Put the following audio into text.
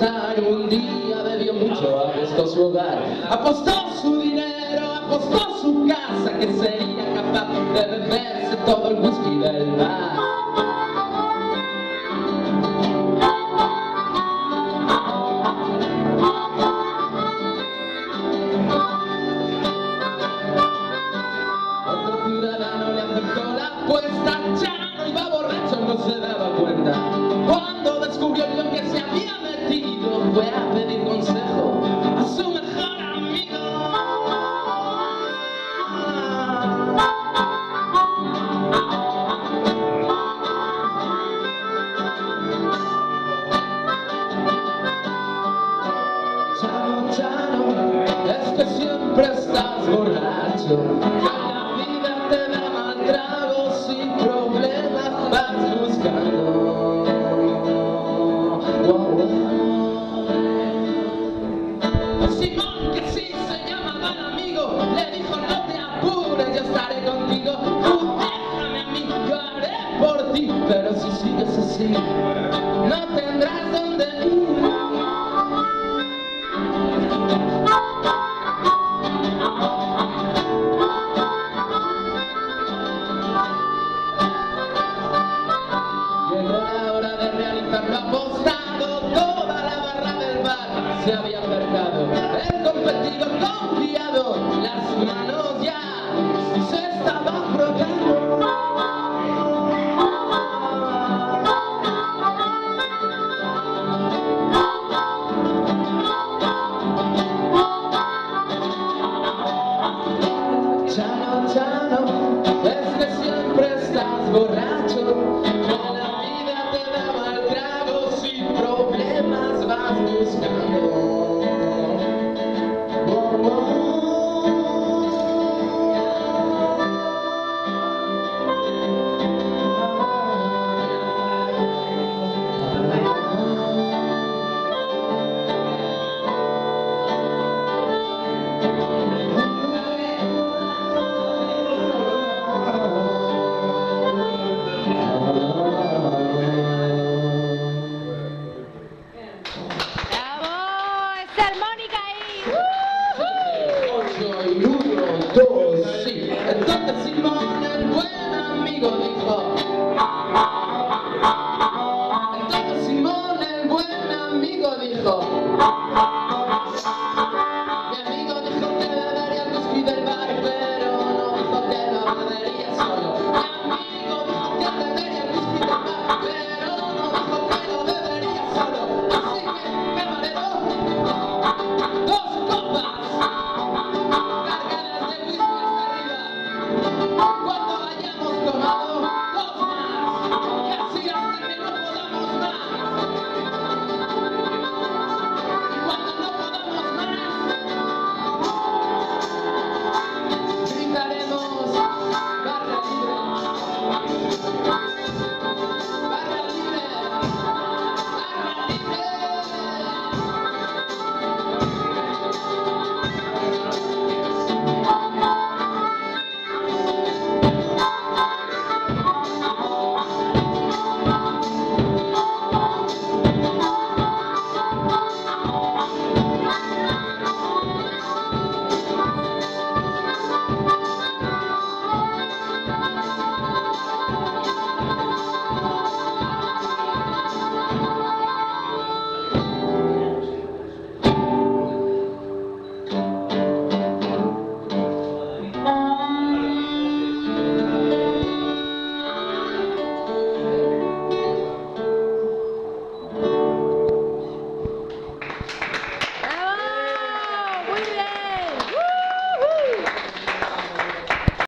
un día bebió mucho, apostó su hogar, apostó su dinero, apostó su casa, que sería capaz de beberse todo el whisky del bar. Apuesta, ya no iba borracho, no se daba cuenta. Cuando descubrió lo que se había siempre estás borracho. La vida te da mal trago sin problemas vas buscando. Wow, wow. Simón, que sí se llamaba el amigo, le dijo no te apures, yo estaré contigo. Tú déjame a mí, yo haré por ti, pero si sigues así, no tendrás Llegó la Armónica ahí.